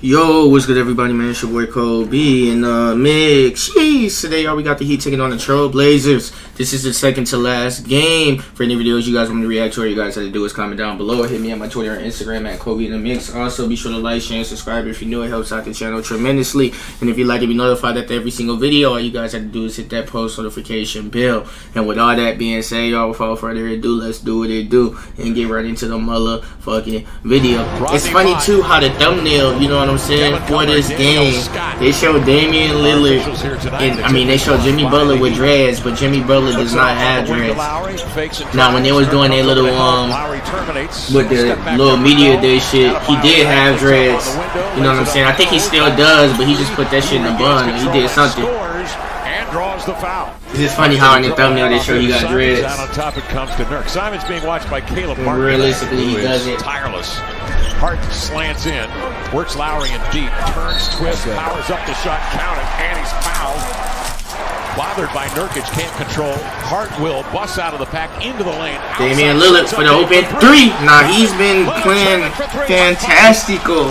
Yo, what's good, everybody, man? It's your boy Kobe and uh, Mix. Jeez, today, y'all, we got the Heat taking on the Trailblazers. This is the second to last game. For any videos you guys want me to react to, all you guys have to do is comment down below. Hit me on my Twitter and Instagram at Kobe and the Mix. Also, be sure to like, share, and subscribe if you're new. It helps out the channel tremendously. And if you'd like to be notified after every single video, all you guys have to do is hit that post notification bell. And with all that being said, y'all, without further ado, let's do what it do and get right into the motherfucking video. It's funny too how the thumbnail, you know what I'm saying, for this game, they show Damian Lillard, and I mean they show Jimmy Butler with dreads, but Jimmy Butler does not have dreads. Now when they was doing their little um with the little media day shit, he did have dreads. You know what I'm saying? I think he still does, but he just put that shit in the bun. He did something. draws the foul. It's just funny how in the thumbnail they show you got dreads. Down on top it comes to Nurk. Simons being watched by Caleb Martin. Realistically, he who is doesn't. Tireless. Hart slants in, works Lowry in deep, turns, twists, powers up the shot, count it, and he's fouled. Bothered by Nurkic, can't control. Hart will bust out of the pack into the lane. Damian Outside, Lillard for the open for three. Nah, he's been playing open for three. fantastical.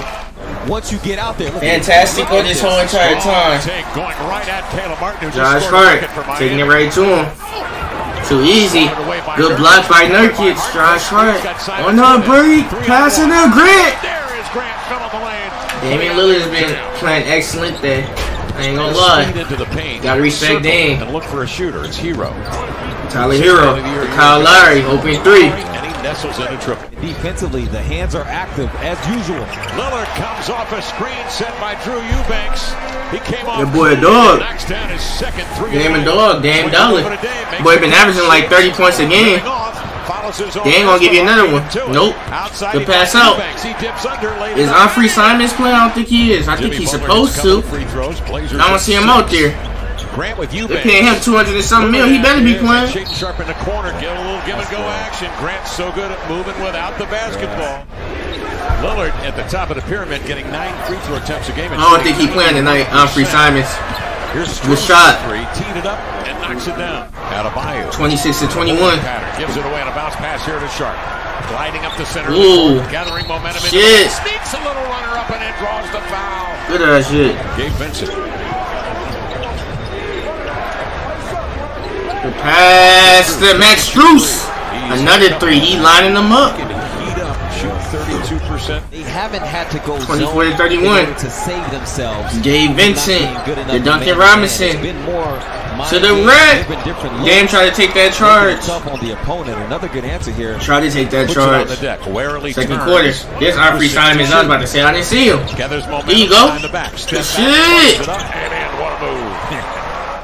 Once you get out there, look at- Fantastical this whole entire time. Going right at Caleb Martin, who Josh just scored a bucket for Hart taking it Miami. right to him. Too easy. Good block by Nurkic. Josh Hart on the break, passing to Grant. There is Grant filling the lane. Damian Lillard has been playing excellent there. I ain't gonna lie. into the paint. Gotta respect Circle Dame. And look for a shooter. It's Herro. Tyler Herro, Kyle Lowry, open three. And he nestles in a triple. defensively, the hands are active as usual. Lillard comes off a screen set by Drew Eubanks. He came off. Your boy clean, Dog. Knocks down his second three. Damn of and the night. dog, damn dollar. Dame, makes Boy been averaging like 30 points a game. Off, follows his own They ain't gonna give you another one. Nope. Outside Good he pass out. Eubanks. He dips under, laid Is. Anfernee Simons playing? I don't think he is. I think he's supposed gets a couple to. Free throws. Blazers I don't see him out there. Grant with They Eubanks. paying him 200 and something mil. He better be playing. Shaedon Sharpe in the corner, get a little give and go action. Grant's so good at moving without the basketball. Lillard at the top of the pyramid getting nine free throw attempts a game. I don't think he playing tonight. Anfernee Simons. Here's Strus shot. Three, teed it up and knocks it down. Out of Bayou. 26 to 21. Pattern gives it away on a bounce pass here to Sharpe. Gliding up the center. of the court, gathering momentum. into Shit. the- Sneaks a little runner up and then draws the foul. Look at that shit. Gabe Vincent. The pass to Max Strus. Another three. He lining them up. Getting heat up, shoot 32%. They haven't had to go 24 to 31. to save themselves. Gabe Vincent, being good enough the to Duncan man Robinson. It's been more To the mind rack. games, Dame looks, try to take that charge. On the opponent. Another good answer here. Try to take that charge. the deck. Warily Second quarter. There's Anfernee Simons. I was about to say I didn't see him. There you go. the back. Step Good shit. throws it up, and in. What a move.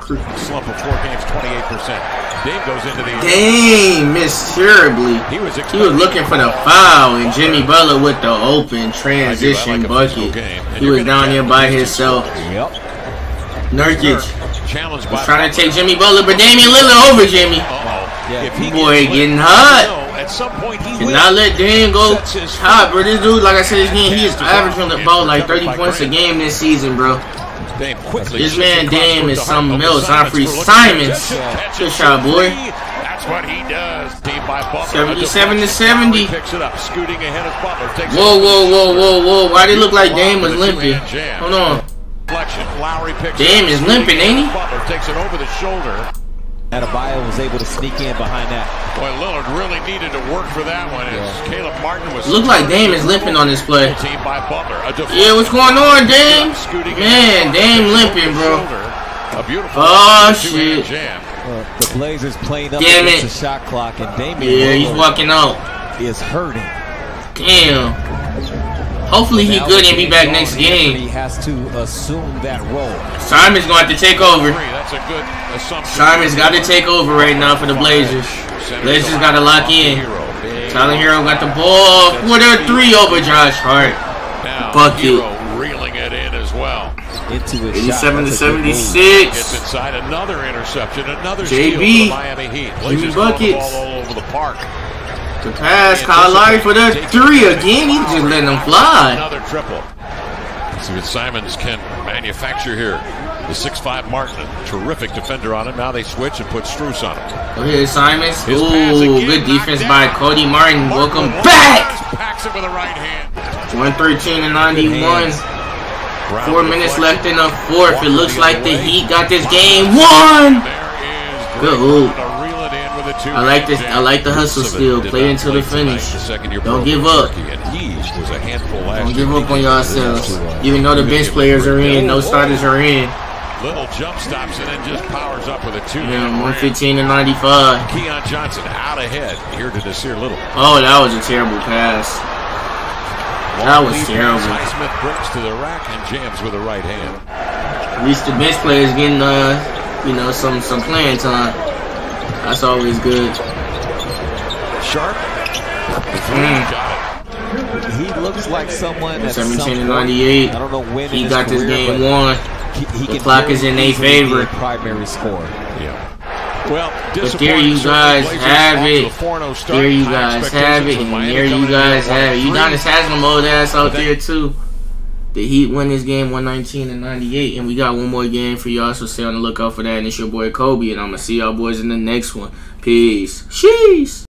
Slump of four games, 28%. Dame goes into the Dang, missed terribly. He was, He was looking for the foul, and Jimmy Butler with the open transition like bucket. He was down there by himself. Yep. Nurkic Challenged was by trying to take Jimmy Butler, but Damian Lillard over Jimmy. Uh-oh. Yeah. If he Boy, gets getting hot. know, At some point he Did will. not let Dame go Sets hot, bro. This dude, like I said, this game, he is averaging about like 30 points a game this season, bro. Dame quickly This man across Dame is the something heart else. the Anfernee Simons. for catches Good shot, boy. That's what he does. Team by Butler. 77 to 70. Picks it up, scooting ahead of Butler. Takes Whoa, whoa, whoa, whoa, whoa. Why did it look like Dame was limping? Hold on. Deflection. Lowry picks Dame it up, is limping, ahead ain't of Butler takes it over the shoulder. Adebayo was able to sneak in behind that. Boy, Lillard really needed to work for that one. As Caleb Martin was. Look like Dame is limping on this play. By Butler. Yeah, what's going on, Dame? Man. Dame Takes it over limping, bro. shoulder. A beautiful Oh, two-hand shit. jam. Uh, the Blazers playing up Damn against it. the shot clock, and Damian Yeah, he's walking out. is hurting. Damn. Hopefully he good and be back next Anthony game. has to assume that role. Simons going to have to take over. Three, That's a good assumption. Simons got to take over right now for the Blazers. Blazers got to lock in. Tyler Herro got the ball for the three over Josh Hart. Now, Bucket. Reeling it in as well. Into his 87 shot. to That's a good move. 76. Gets inside another interception, another JB. steal for the Miami Heat. Blazers buckets. all over the park. The pass, Kyle Lowry for the three again. He's just letting them fly. Another triple. See what Simons can manufacture here. The 6'5 Martin, terrific defender on him. Now they switch and put Strus on him. Okay, Simons. His Ooh, good defense by. Cody Martin. Welcome back. Packs it with a right hand. 113 and 91. Brown Four minutes left in the fourth. It looks like the. Heat got this game won. There is Good Greg I like this. I like the hustle still. Play until the finish. Don't give up. Turkey, And he was a Don't give up on yourselves. Even though the bench players are in, no starters are in. Little jump stops and then just powers up with a two. Yeah, 115 to 95. Keon Johnson out ahead here to Nassir Little. Oh, that was a terrible pass. That was terrible. Highsmith breaks to the rack and jams with the right hand. At least the bench players getting, uh, you know, some some playing time. That's always good. Sharpe. Mm. He looks like someone that's 17 to some 98. I don't know when He got this career, game but won. He, he The clock is in their easily favor. primary score. Yeah. Well, But there you guys have it. There you guys have it, and there you guys have it. Udonis Haslem old ass out there too. The Heat win this game 119 and 98, and we got one more game for y'all, so stay on the lookout for that. And it's your boy Kobe, and I'm gonna see y'all boys in the next one. Peace. Sheesh.